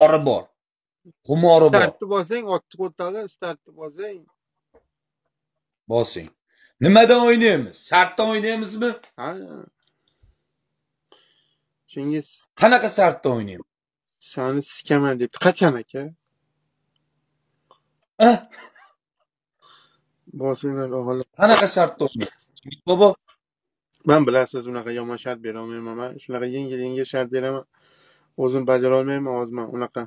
qumori bor. Qumori bor. Startni bosing otni qo'tog'i startni bosing bosing. Nimadan o'ynaymiz? Shartdan o'ynaymizmi? Ha chingiz qanaqa shartdan o'ynaymiz? Sani sikaman debdi. Qachon aka? Ah, bosinglar o'g'lim qanaqa shartda o'ynaymiz? Bobo man bilasiz unaqa yomon shart berolmayman man shunaqa yengil yengil shart beraman o'zim bajarolmayman hozir man unaqa.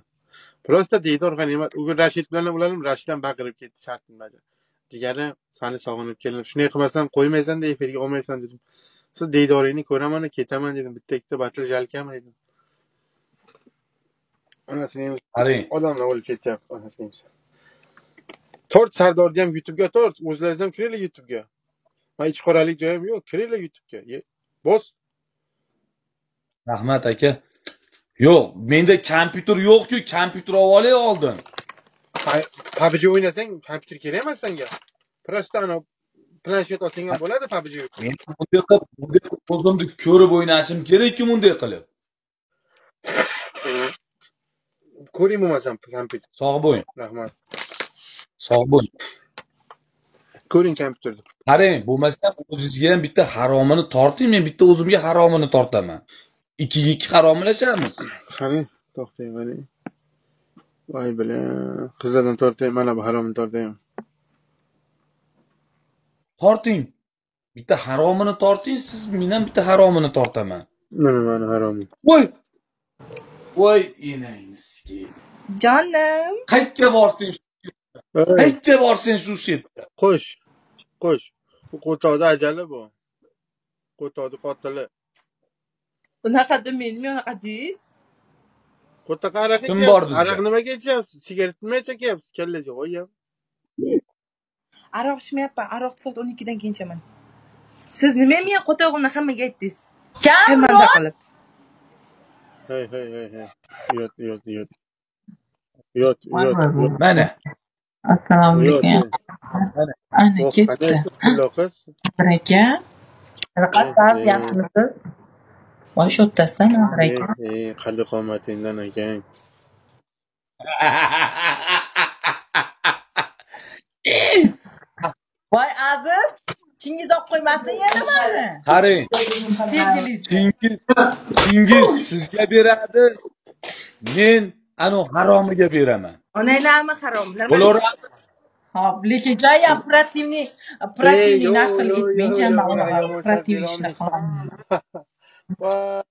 Просто diydor g'animat u rashid bilan ham rashid ham baqirib ketdi shartni bajar. Jigarim sani sog'inib keldim shunday qilmasam qo'ymaysanda efirga olmaysan dedim. Shu diydoringni ko'raman ketaman dedim bitta ikkita batil jalkami dedim onasini qarang. odamlar o'lib ketyapti onasini tort sardorni ham youtube'ga tort o'zlaringiz ham kiringlar youtube'ga. Man ichi qoralik joyim yo'q kiringlar youtube'ga. Bos. Rahmat aka yo'q menda kompyuter yo'qku kompyuter olib oldin pubg o'ynasang kompyuter kerak emas senga. Просто ana planshet olsang ham bo'ladi pubg men bunday qilib bunday o'zimni ko'rib o'ynashim kerakku bunday qilib. Ko'ring bo'lmasam kompyuter. Sog' bo'ling rahmat. Sog' bo'ling ko'ring kompyuterni. Qarang bo'lmasa o'zizga ham bitta haromini torting men bitta o'zimga haromini tortaman ikkiga ikki haromlashamiz. Qarang to'xtang qarang voy bilan qizlardan tortay mana bu haromni tortay. Torting. Bitta haromini torting siz men ham bitta haromini tortaman. Mana mani haromim voy! Voy enangizki Jonim. qayerga borsang qayerga borsang shu yerda qo'sh qo'sh. Bu qo'toqni ajali bu. Qo'toqni qotili Unaqa demaydi, unaqa deysiz. qo'toq aroq Kim bor bizda? aroq nimaga ichyapsiz sigaret nima chekyapsiz kallaga qo'yyam Aroq ichmayapman. Aroq soat 12 dan keyin ichaman. Siz nima men qo'tog'imni hammaga aytdingiz? Sharmanda qilib. hey hey hey hey. Yot yot yot. Yot yot yot. Mana. Assalomu alaykum. ana ketdi. aka qanaqasiz yaxshimisiz voy ey aka ey qaddi qomatingdan akang voy aziz chingiz olib qo'ymasin yana mani qarang chingiz chingiz sizga beradi men anavi haromiga beraman Onanglarmi haromlar? bo'laveradi hop lekin joy operativniy operativniy yo, narsalar operativ yo, ishlar qilolmayman Voy.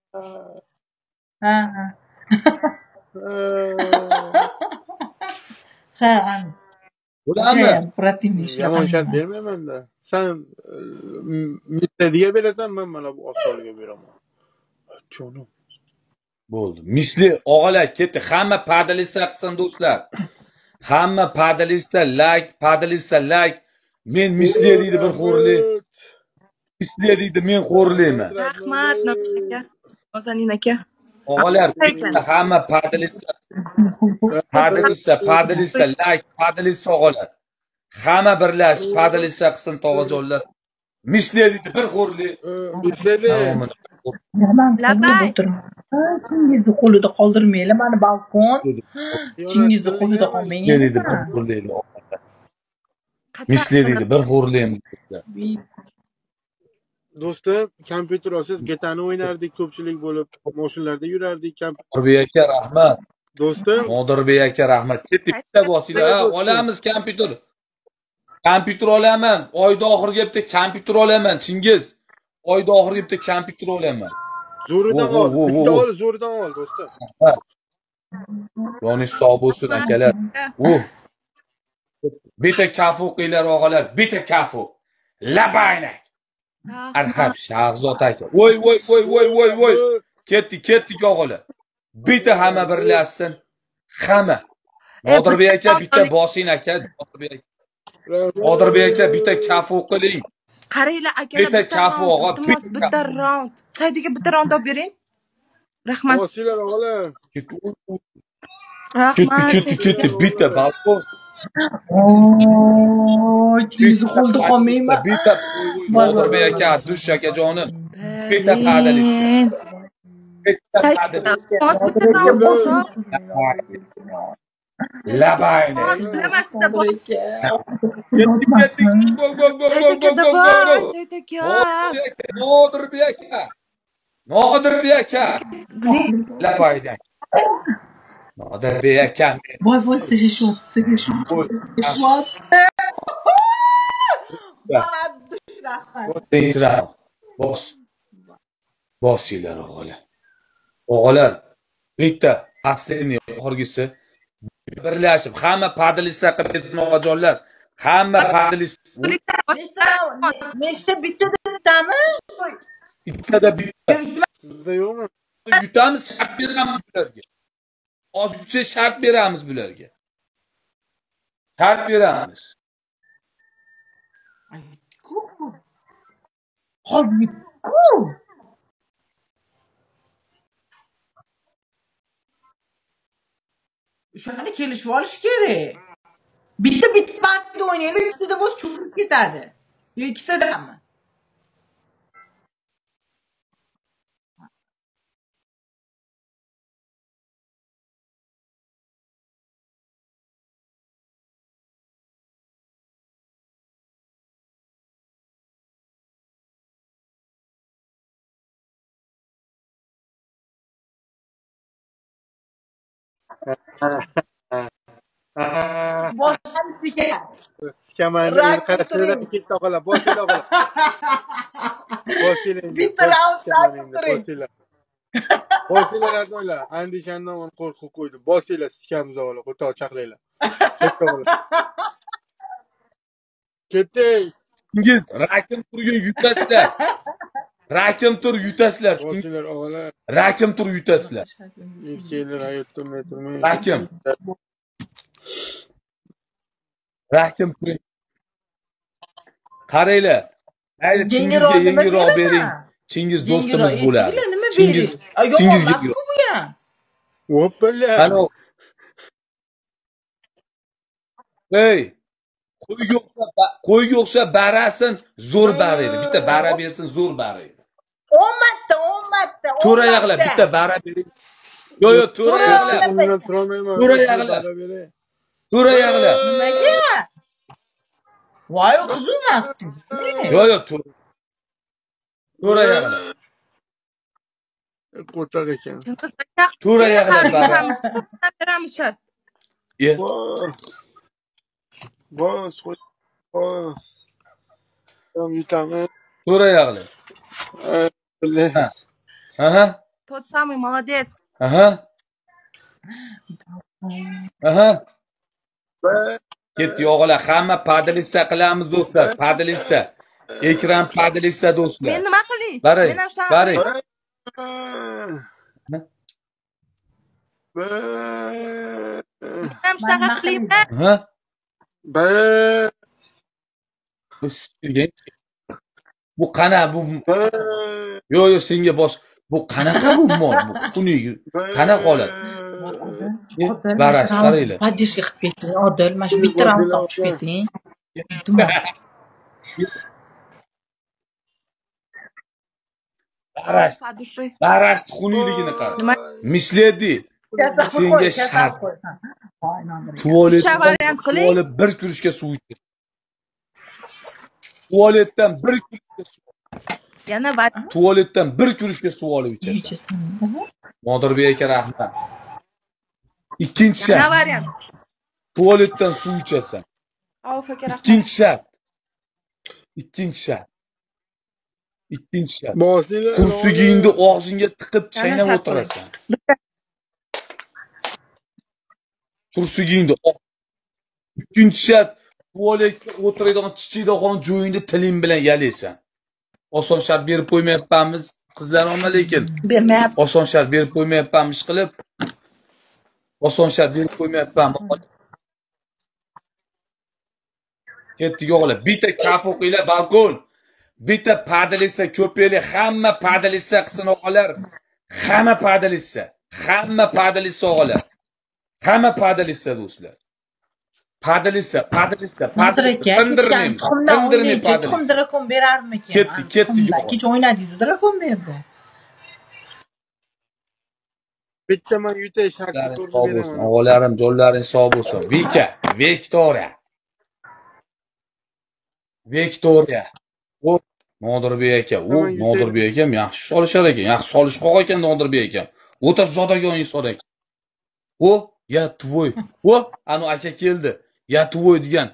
ha. Ha ha ana bo'ladimi judayam operativniy ishlar yomon shart qilmayman bermaymanda san misladiga berasan man mana bu osoliga beraman jonim bo'ldi misli og'alar ketdi hamma padalisa qilsin do'stlar. Hamma padalisa layk padalisa layk men misli deydi bir xo'rlik misli deydi men xo'rlayman. Rahmat. Ozanin aka. og'alar hamma padalisa padalisa padalisa layk padalisa og'alar. Hamma birlashib padalisa qilsin tog'ajonlar. Misli deydi bir Labay. o'tirman chingizni qo'lida qoldirmanglar mani balkon. Chingizni qo'lida qolmang misli deydi bir xo'rlik misli deydi bir xo'rlaymiz do'stim kompyuter olsangiz getani o'ynardik ko'pchilik bo'lib moshinlarda yurardik Nodirbek aka rahmat. Do'stim Nodirbek aka rahmat. Bitta bosinglar ha olamiz kompyuter. Kompyuter olaman. Oyda oxiriga bitta kompyuter olaman chingiz. Oyda oxiriga bitta kompyuter olaman. Zo'ridan ol bitta ol zo'ridan ol do'stim yonish sog' bo'lsin akalar. U bitta kafu qilinglar og'alar. Bitta kafu labaynak arhab shahzod aka. Voy voy voy voy voy voy. Ketdi ketdik og'alar bitta hamma birlashsin hamma. Nodirbek aka bitta bosing aka. Nodirbek aka aka bitta kafu qiling. Qaranglar akalar Bitta kafu og'a, bitta bitta round. Saydiga bitta round olib bering. Rahmat. bosinglar ketdi Rahmat. ketdi ketdi bitta balkon oy chingizni qo'lida qolmayman bitta Nodirbek aka dush akajonim bitta padalisa. Bering. Labayni. bilamasizda Ketdik, ketdik. Go, go, go, go, go, go, go, go. Seyit aka. Nodirbek aka. Nodirbek aka. Labayni. Nodirbek akam. voy voy tashlashib tashlashib Voy. Tinchroq. Bos. Bosinglar o'g'illar. O'g'illar, bitta последний oxirgisi birlashib hamma padlisa qilib bersin oqajonlar. Hamma padlis nechta bitta bittami bittada bitta Bizda yo'qmi? yutamiz, shart beramiz bularga. Ozcha shart beramiz bularga. Shart beramiz. o'shani kelishib olish kerak bitta bitta partiyada o'ynaylik uchtada bo'lsa cho'kib ketadi yo ikkitadami qarashinglar ketdi. Bosinglar oqalar. Bosinglar. endi, Bitta bos- raund sikamayni endi, turing. Bosinglar. Bosinglar adnoylar. Andishandan qo'rqib qo'ydi. Bosinglar sikamiz oqalar. Qo'rtoq chaqlaylar. Ketdi oqalar. Ketdik. Ingiz rakim turgan. Rakim tur yutasizlar. Rakim tur yutasizlar. Rakim. Rakim turing. Qaranglar. Mayli Chingizga yengilroq bering. Chingiz do'stimiz bo'ladi. Chingiz- Chingizga bu ham Hoppala. Qani Ey, qo'yga o'xshab qo'yga o'xshab barasin, zo'r baraydi. Bitta bara bersin, zo'r baraydi. O'n marta o'n marta To'ra yag'la marta. bitta bara bering. Yo, yo, to'ra turolmayman. To'ra beray. To'ra yag'la. nimaga voy qiziqmasdi Yo, yo, to'ra. To'ra yag'la. Qo'rqoq ekan. To'ra yag'la bara. beramiz shart. Bos. Bos. yutaman. To'ra yag'la. Alhamdulillah. Aha. Тот самый молодец. Aha. Aha. Ketdi o'g'lar, hamma padlissa qilamiz do'stlar, padlissa. Ekran padlissa do'stlar. Men nima qilay? Baray, baray. Men shunaqa? Ha? Ba. Bu qana bu Ba. yo yo senga bosh. Bu qanaqa bu mol? Bu kuni qanaqa holat? Barash qaranglar. Поддержка qilib keting odil. Mana shu bitta raund topishib keting barash. Подуши. barash xuniyligini qara misledi? Senga shart. tualetdan tualet bir kurushga suv ichir tualetdan bir kurushga suv Yana var. tualetdan bir kurushga suv olib ichasan nodirbek aka rahmat. Ikkinchi Yana shart variant. tualetdan suv ichasan. Avf aka rahmat. ikkinchi shart. Ikkinchi shart. Ikkinchi shart. Kursugingni og'zingga tiqib chaynab o'tirasan. kursugingni ikkinchi shart o'tiradigan chichiydigan joyingni tiling bilan yalaysan oson shart berib qo'ymayapmiz qizlarim lekin bermayapsiz oson shart berib qo'ymayapmiz qilib. Oson shart berib qo'ymayapmiz. Ketdik o'g'lar bitta kaf o'qinglar balkon. Bitta padalisa ko'paylik hamma padalisa qilsin o'g'lar hamma padalisa hamma padalisa o'g'lar hamma padalisa do'stlar padalisa padalisa Nodir aka hech tindirmaymiz tuxumdan o'ynaychi tuxum Ketdik, ketdik, Tuxumdan. o'g'il. kecha o'ynadingiz drakon berdi. Bitta man yutay shartni to'g'ri sog' bo'lsin o'g'illarim jonlaring sog' bo'lsin. Vika viktoriya. Viktoriya. U nodirbek aka u nodirbek akam yaxshi solishar ekan yaxshi solishqoq ekan nodirbek akam o'ta zodagon inson ekan u ya tvoy u anu aka keldi ya tvoy degan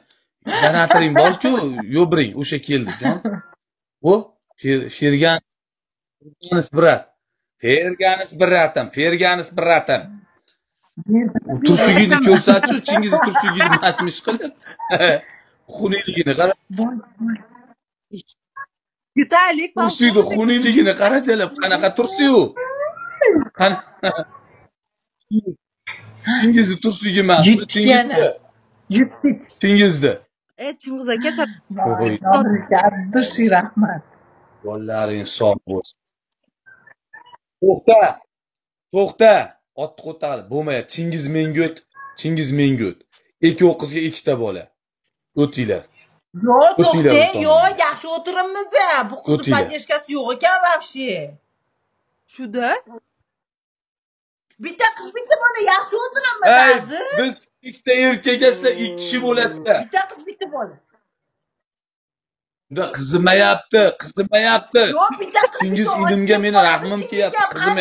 donatoring borku yo'biring o'sha keldi jon. U Fer- fergan ferganis brat. Ferganis bratim ferganis bratim. Tursugini ko'rsatchu chingizni tursugini masmish qilib. Xuniyligini qara. Yutaylik. tursuyni xuniyligini qarachalab qanaqa tursiyu chingizni tursugi emas chingizni. Yutdik chingizni E Chingiz aka abdushiy rahmat bolalaring sog' bo'lsin. To'xta. To'xta. Otni ko'tarib bo'lmayapti chingiz menga o't chingiz menga o't ikkovi qizga ikkita bola. O'tinglar. Yo O'tinglar to'xtang o'rtoqlar. yo yaxshi o'tiribmiz bu qizni поддержкасы yo'q ekan вообще shuda. Bitta qiz bitta bola yaxshi o'tiribmiz Ey, aziz biz ikkita erkak sizlar ikki kishi bo'lasizlar bitta qiz bitta bola Unda qizimayapti qizimayapti yo'q bitta qiz Chingiz bola. meni rahmim kelyapti, qizim.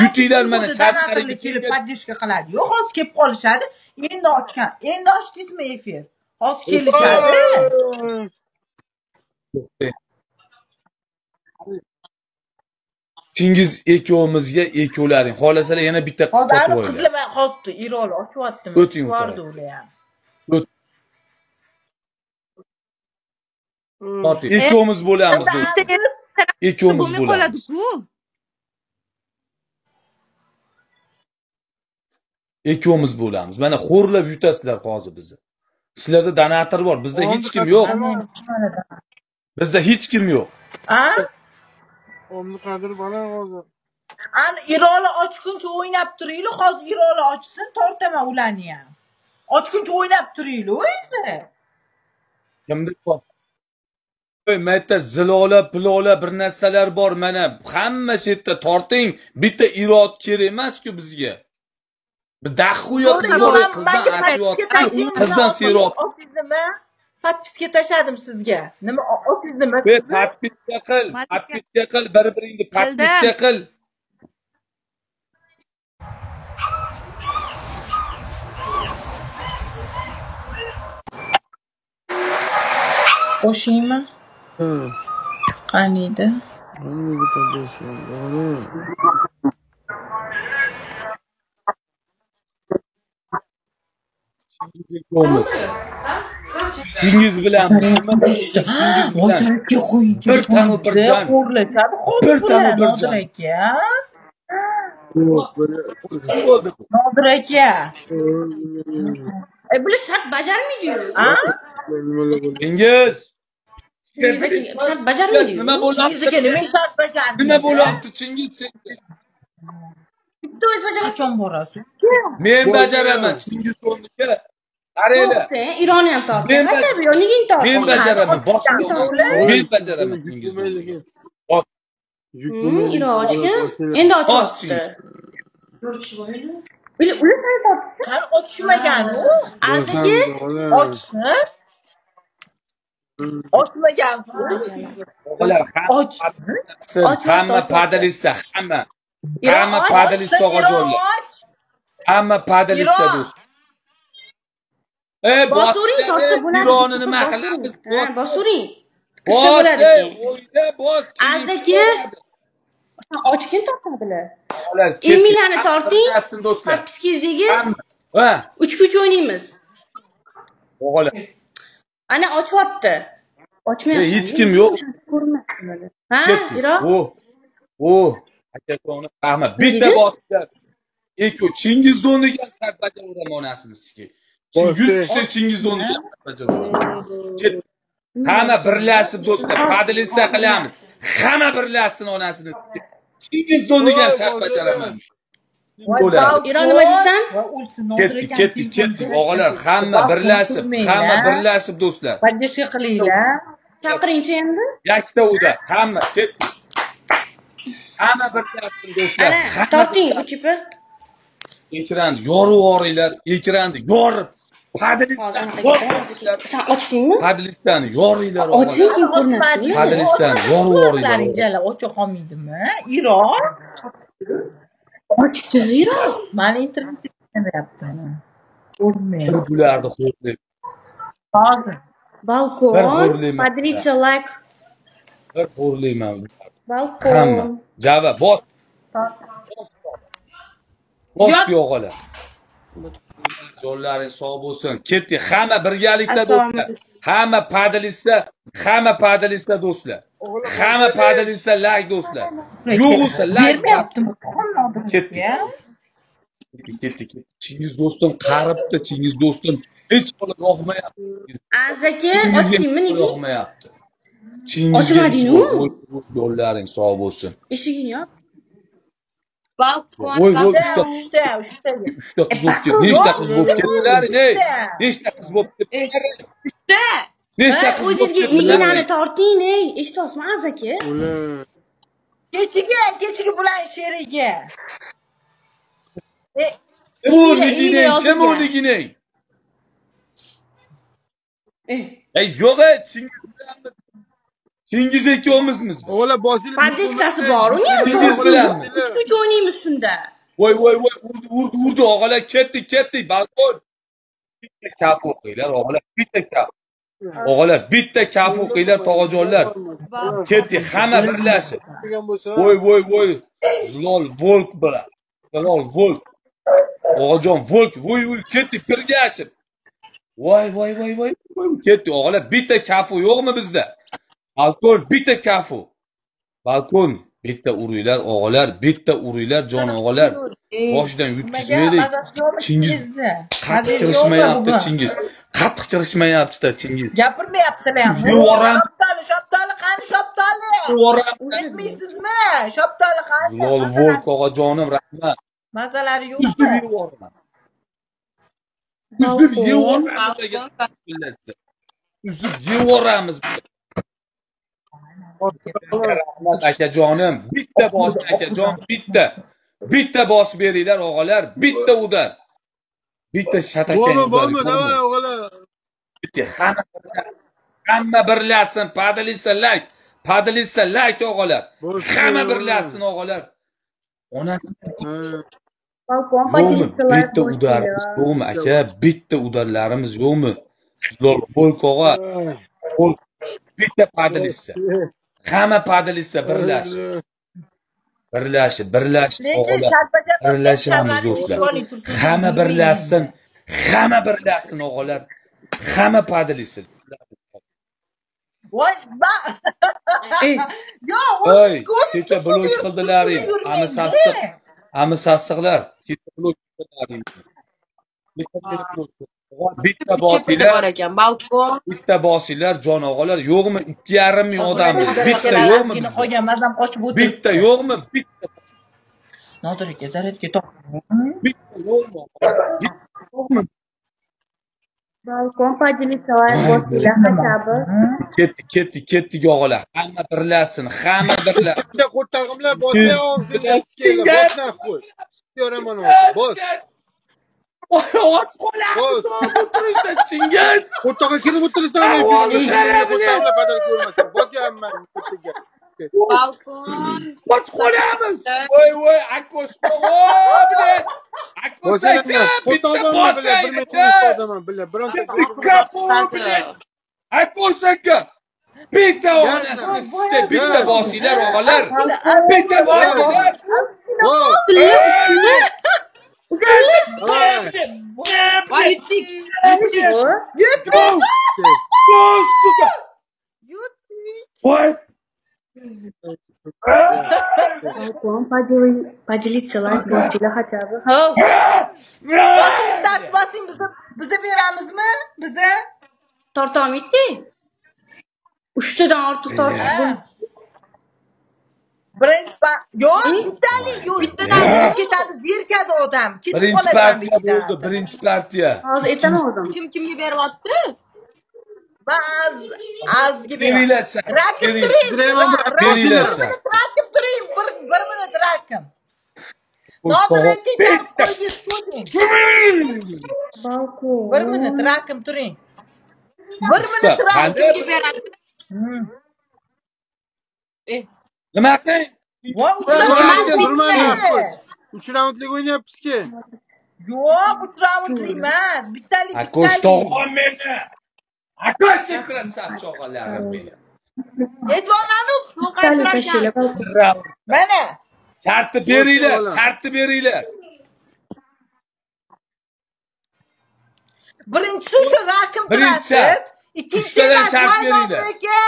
Yutinglar mana, donatorlar kelib поддержка qiladi yo'q hozir kelib qolishadi endi ochgan endi ochdingizmi efir hozir kelishadi chingiz ikkovimizga ikkovlaring xohlasalar yana bitta qiz hozir topib olinglar. qizlar man hozir iroli ochyaptimi O'ting, ular ham. Toting. ikkovimiz bo'lamiz do'st. Ikkovimiz bo'lamiz. qoladi-ku. ikkovimiz bo'lamiz. Mana xo'rlab yutasizlar hozir bizni. Sizlarda donator bor. Bizda hech kim yo'q. bizda hech kim yo'q. A omni qadri baland hozir. Ani iroli ochguncha o'ynab turinglar hozir iroli ochsin tortaman ularni ham. Ochguncha o'ynab turinglar endi kimda bor. Mana yerda zilola pilola bir narsalar bor mana. Hamma shu yerda torting bitta irod kerak emasku bizga. Ey, qizdan qizdan serob подписка tashladim sizga. Nima o- otizmmi Ey, подписка qil подписка qil bir biringni подписка qil. Qo'shingmi qaniydi? Qanday podдержка chingiz bilan. Bir tanu bir jon. Bir tanu bir jon. aka nodir aka. E, bular shart bajarmaydiyu aka shart bajarmaydiyu nima bo'lyapti? Nima shart bajardingiz nima bo'lyapti chingiz bitta o'zi bajaradi qachon borasiz men bajaraman. Chingiz o'rniga qaranglar ironi ham tortdi Men- qachon yo nega men tortdi bajaraman men bajaraman iro ochgan endi ochyapti ular sani tortdi qani ochmagan u aka ochsin ochmagan hamma padalisa hamma hamma padalisa hamma padalisa do'st bosuring tortsa bo'ladi ironi nima qilamiz bosuring bos bo'ladi o'yda bos Aziz aka. ochgin tortadilar. Ketdik. torting. Ha uchga uch o'ynaymiz. O'g'lim. Ana ochyapti. Ochmayapti hech kim yo'q. ha ketdik. Iro o akasini rahmat. Bitta bosdilar eko chingiz do'niga sart bajaraman onasini sizga Yutsa chingiz bajaraman hamma birlashib do'stlar padlisa qilamiz. Hamma birlashsin onasini chingiz do'niga sart bajaraman bo'ladi. iro nima deysan? Ketdik ketdik ketdik. o'g'illar hamma birlashib hamma birlashib do'stlar. Поддержка qilinglar. Chaqiringchi endi. Yakta uda hamma ketdik. Hamma birlashsin do'stlar torting bu chipi ekranni yorib yuboringlar ekranni yorib Ket- Sen ochdingmi? padlistani yoringlar Oching keyin ko'rinadi. Padlisdan yorib yuboringlar. Jala ocha qolmaydimi? Iroq. Ochdi, yuro. Mani internet ishlamayapti. Ko'rmayapti. bularni xo'rlayman Hozir. Balkon. Like. bir xo'rlayman Balkon. hamma java bos bos o'g'illar jonlaring sog' bo'lsin. Ketdik hamma birgalikda do'stlar. hamma padlista hamma padlista do'stlar. Hamma padlista lak do'stlar. Yo'q bo'lsa Bermayaptimi? Ketdik. ketdik ketdik chingiz do'stim qaribdi chingiz do'stim. Hech bola yoqmayapti. Chingizga ochdingmi yoqmayapti. Ochmading-ku? yo'llaring sog' bo'lsin. Eshigini yop. Balkon. Uchta, uchta uchta, qiz bo'lib ketdi nechta qiz bo'lib ketdilaring ey nechta qiz bo'lib ketdilaring Uchta. nechta qiz o'zingizga niginani torting, ey. Eshitosizmi azaka? Ular. Kechiga, kechiga bulan sheriga. E, kim o'rniginang Emila kim o'rniginang Eh, ey yo'q ey chingiz bilanmiz chingiz ikkovmizmiz biz. O'g'lar bosinglar. Padliskasi bor uni ham. Chingiz bilanmi? Uch o'ynaymiz shunda. voy voy voy urdi urdi urdi og'alar ketdik ketdik balkon bitta kaf o'qinglar og'alar bitta kaf og'alar bitta kaf o'qinglar tog'ajonlar ketdik hamma birlashib voy voy voy zilol volk bilan zilol volk og'ajon volk voy voy ketdik birgashib voy voy voy voy voy ketdik og'alar bitta kafu yo'qmi bizda balkon bitta kafu balkon bitta uringlar og'alar bitta uringlar jon og'alar boshidan yo'qmi Chingiz qattiq kirishmayapti chingiz qattiq kirishmayaptida chingiz Gapirmayaptilar ham. Yuvoram. Shoptali, shoptali, qani? Yuvoram. Eshitmaysizmi? Shoptali qani? zilol volk og'ajonim rahmat Mazalari uzib yo'qmi? yuboraman uzib yuboramiz uzib yuboramiz rahmat akajonim. Bitta bosib akajon bitta. Bitta bosib beringlar og'alar. Bitta udar. Bitta shatakang Bormi? Davay o'g'lar. bitta hamma birlashsin. padlisa lak padlisa lak og'alar. Hamma birlashsin og'alar. Onasi yo'qmi? Bitta udarimiz yo'qmi aka? Bitta udarlarimiz yo'qmi? Volk og'a. Bitta padlisa hamma padlisa birlashib birlashib birlashib birlashamiz do'stlar hamma birlashsin hamma birlashsin og'alar hamma padlisa Voy, Yo, kecha bloch qildilaring. ami sassiq ami sassiqlar kecha bloch qildilaring bitta bosinglar ekan. Balkon. bitta bosinglar jon og'alar yo'qmi ikki yarim ming odammiz bitta yo'qmi qolgan mazam qochib o'tiribdi. bitta yo'qmi bitta Nodir aka, zaryadga top. bitta yo'qmi yo'qmi Balkon bosinglar hasabi. ketdik ketdik ketdik og'alar hamma birlashsin hamma birlashsin Bitta qo'ttag'imlar bosmay og'zingga sikinglar. Bosdan qo'y. Sikyoraman hozir. Bos. och qolamiz o'tirishda chingiz Qo'ttog'a kirib o'tirsan. Hozir qarab Qo'ttag'imlar badal ko'rmasin. Bosganman. qo'ttaga. Balkon. och qolamiz voy voy akos voy bilan akos aka Bosganman. bitta Qo'ttog'imni bos bilan bir metr aka odaman. Bilan bironta kapu bilan akos aka bitta onasini sizga bitta bosinglar og'alar bitta bosinglar Bos. Ay gittik. Gittik. Gittik. Suka. Gittik. What? Вам поделиться лайком, или хотя бы. Basın dert basın bize bize veremiz mi? Bize. Tortam bitti. Üçteden artık tortam. Birinchi pa yo'q, Eh? bittalik yo'q, bittadan ketadi, zerikadi odam. Ketib birinchi qoladi partiya amikidan. bo'ldi birinchi partiya Hozir aytaman o'zim. Kim kimga beryapti? Ba'z azga beraman. beringlar san Rakib Beringlar. turing. Beringlar. ra- rakib Beringlar turing, san Rakib turing, bir bir minut rakim. Nodir To'g'ri. ayting tarib qo'ydingiz ko'rding. Balkon. Bir minut rakim turing. Bir Usta, minut rakim. qanday? Kimga beradi? Nima raundlik uch raundlik o'ynayapmizki Yo'q, uch raundli emas. Bittalik, Akosh bittalik. tog'on meni. Akosh chekrasan chog'alarim meni. Balkon. mana. Shartni beringlar, shartni beringlar. Birinchisi o'sha rakim turasiz. Ikkinchisi. Nodir aka.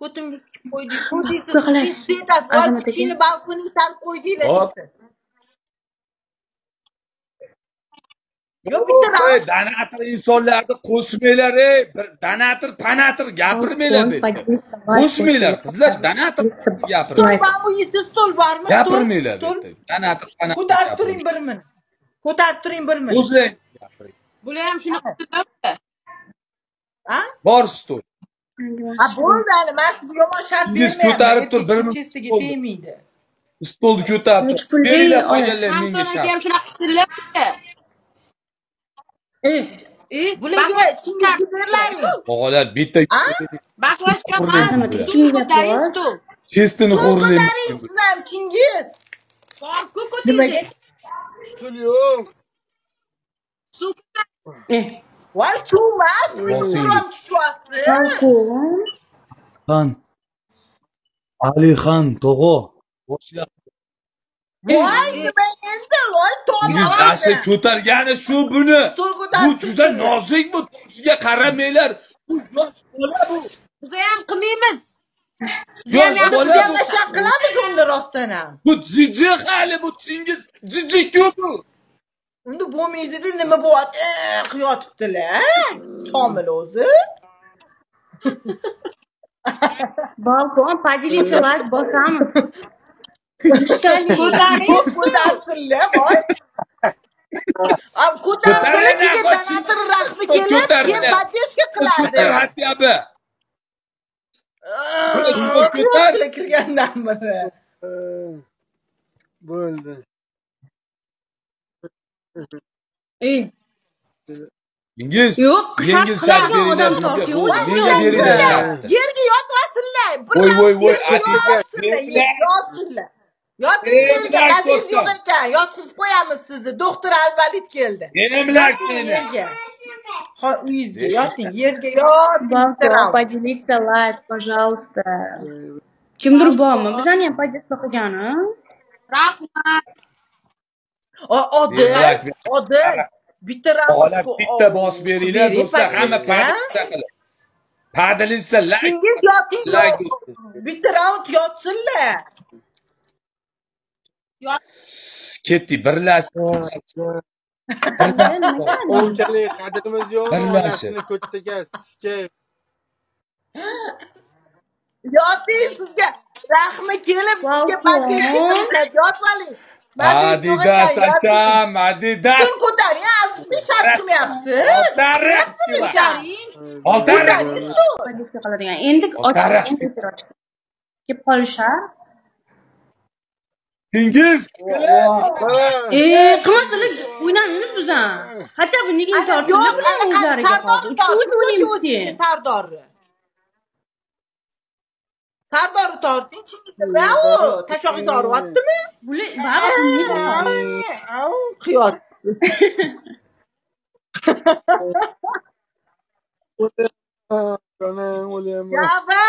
Ko'timga qo'ydingiz. Voy Azamat aka. balkonning tarib qo'ydinglar. Yo'q, bitta Ey, donator insonlarni qo'shmanglar, ey. Bir donator, panator gapirmanglar. Qo'shmanglar, qizlar, donator gapirmanglar. Stol bormi? Gapirmanglar. Donator, panator. Ko'tarib turing bir minut. Ko'tarib turing bir minut. O'zlang gapiring. bular ham shunaqa. Ha? Bor stol. Ha bo'ldi hali men sizga yomon shart Ingiz bermayman. ko'tarib tur, bir bo'ldi. tegmaydi. Stolni ko'tarib tur. Beringlar, qolganlar menga Samson aka ham shart. shunaqa qildilar. Eh, Eh, Bularga chingiz berlaring. O'g'lar, bitta Baklashga Azamat aka, stul kim gap ko'taring bor? stul. chestini xo'rlayman. ko'taring siz ham chingiz. Borku Nimaga? ko'taring. pul yo'q Suv Eh, Voy balkon. Xan. Alixon tog'o. Voy nima endi? Voy to'g'ri. asli ko'targani shu buni. Bu juda nozik bu. Sizga qaramanglar. Bu yosh bola bu. Biz ham qilmaymiz. Biz Yo'q, ham Endi bola biz ham bu. qilamiz unda rostdan ham. Bu jijji hali bu chingiz jijji-ku bu. Unda bo'lmaydida nima bo'lyapti? Eh, qiyotibdilar. Komil o'zi. Balkon, поделиться bosamiz. Uchtalik. Ko'taring. Ko'tarsinlar, ko'tardilar keyin donator rahmi kelib, keyin поддержка qiladi. Ah, Ko'tardilar kirgandan beri. bo'ldi Ingiz. Yo'q, shart qiladigan odam. Yerga yotmasinlar. Voy, voy, voy, yotsinlar, yerga yotsinlar. Yoting Ey, yerga, bilan aziz yo'q ekan. Yotqizib qo'yamiz sizni. Doktor Alvalid keldi. Yana yerga. Ho, uyingizga yoting, yerga. Balkon, поделиться лайк, пожалуйста. Kimdir bormi? Bizani ham поделиться qilgani? Rahmat. O- Odil, Demak, Odil. Bitta raund bitta bosib beringlar bering, do'stlar hamma padilsa qilib. Padilsa like. Chingiz yoting Like. yo'q. Bitta raund yotsinlar. Ketdi birlashib. qadrimiz yo'q Birlashib. ko'ttaga Yoting sizga rahmi kelib sizga qilishadi. Yotvaling. Adidas akam, Adidas. Kun ko'taring, azizlik shart qilmayapsiz. Oltariq. Oltariq. Qiladigan. Endi. Kelib qolishar. Chingiz. Eh, qilmasalar o'ynaymiz biz ham. Хотя бы nega tortishlar bilan o'zlariga. Uch Sardorni torting, chingizda bravo. Tashog'ingizni oryaptimi? Bular Au, o'lyapman Java.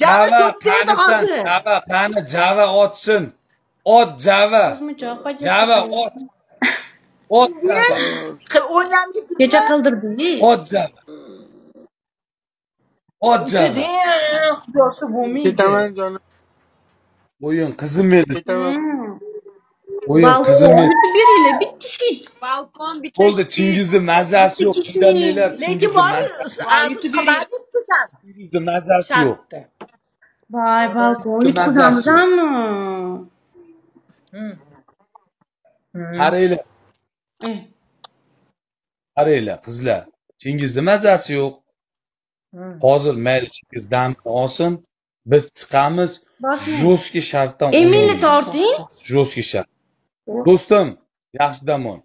Java Java ko'p deydi qanisan? hozir. Java qani Java otsin. Ot Java. Java ot. Ot Java. Kecha qildirdik. Ot Java. Ot Java. Xudosi bo'lmaydi. ketaman jonim O'yin qizim edi. ketaman Hmm. O'yin qizim edi. Balkonni beringlar, bitta shit. Balkon bitta. Bo'ldi Chingizni mazasi yo'q. Ikki Qudamanglar Lekin Chingizni bor, mazasi. aziz qilmadingiz sizlar. Chingizni mazasi yo'q. Shartda. Voy, balkon Bitta yutqizamizmi? Qaranglar, Eh, qaranglar qizlar. Chingizni mazasi yo'q. Hozir mayli Chingiz damni olsin. Biz chiqamiz. Jo'ski shartdan Emilni o'ynaymiz. torting. Jo'ski shart. do'stim yaxshi dam ol